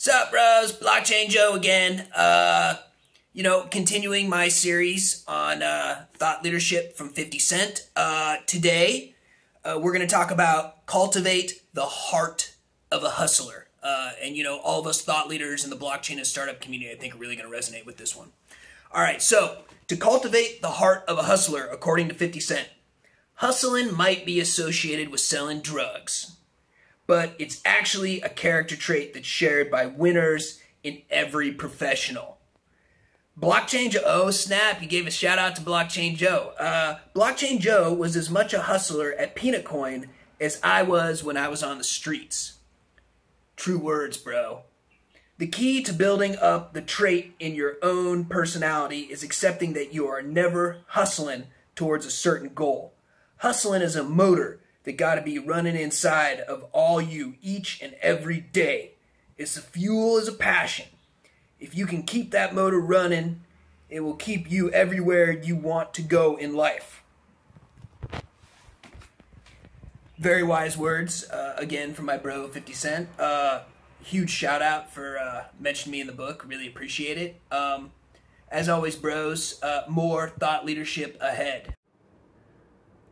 Sup, bros? Blockchain Joe again. Uh, you know, continuing my series on uh, thought leadership from 50 Cent. Uh, today, uh, we're going to talk about cultivate the heart of a hustler. Uh, and, you know, all of us thought leaders in the blockchain and startup community, I think, are really going to resonate with this one. All right, so to cultivate the heart of a hustler, according to 50 Cent, hustling might be associated with selling drugs but it's actually a character trait that's shared by winners in every professional. Blockchain Joe, oh snap, you gave a shout out to Blockchain Joe. Uh, Blockchain Joe was as much a hustler at Peanut Coin as I was when I was on the streets. True words, bro. The key to building up the trait in your own personality is accepting that you are never hustling towards a certain goal. Hustling is a motor that got to be running inside of all you each and every day. It's a fuel is a passion. If you can keep that motor running, it will keep you everywhere you want to go in life. Very wise words, uh, again, from my bro 50 Cent. Uh, huge shout out for uh, mentioning me in the book. Really appreciate it. Um, as always, bros, uh, more thought leadership ahead.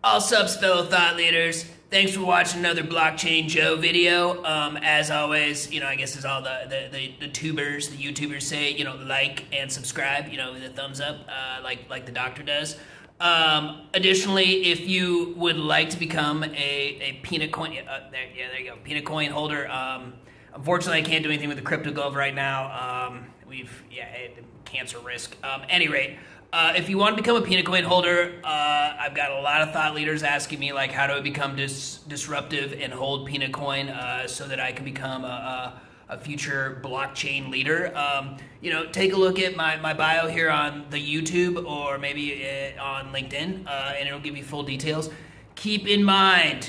All subs, fellow thought leaders. Thanks for watching another Blockchain Joe video. Um, as always, you know, I guess as all the, the, the, the, tubers, the YouTubers say, you know, like and subscribe, you know, the thumbs up, uh, like, like the doctor does. Um, additionally, if you would like to become a, a peanut coin, uh, there, yeah, there you go, peanut coin holder. Um, unfortunately, I can't do anything with the crypto glove right now. Um, we've, yeah, cancer risk. Um, any rate, uh, if you want to become a peanut coin holder, uh, I've got a lot of thought leaders asking me like, how do I become dis- disruptive and hold peanut coin uh, so that I can become a, a, a future blockchain leader? Um, you know, take a look at my, my bio here on the YouTube or maybe uh, on LinkedIn, uh, and it'll give you full details. Keep in mind,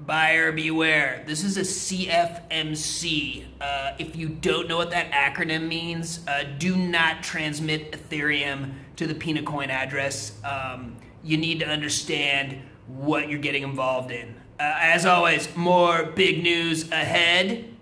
buyer beware. This is a CFMC. Uh, if you don't know what that acronym means, do not transmit Ethereum to the Peanut Coin address. Um, you need to understand what you're getting involved in. Uh, as always, more big news ahead.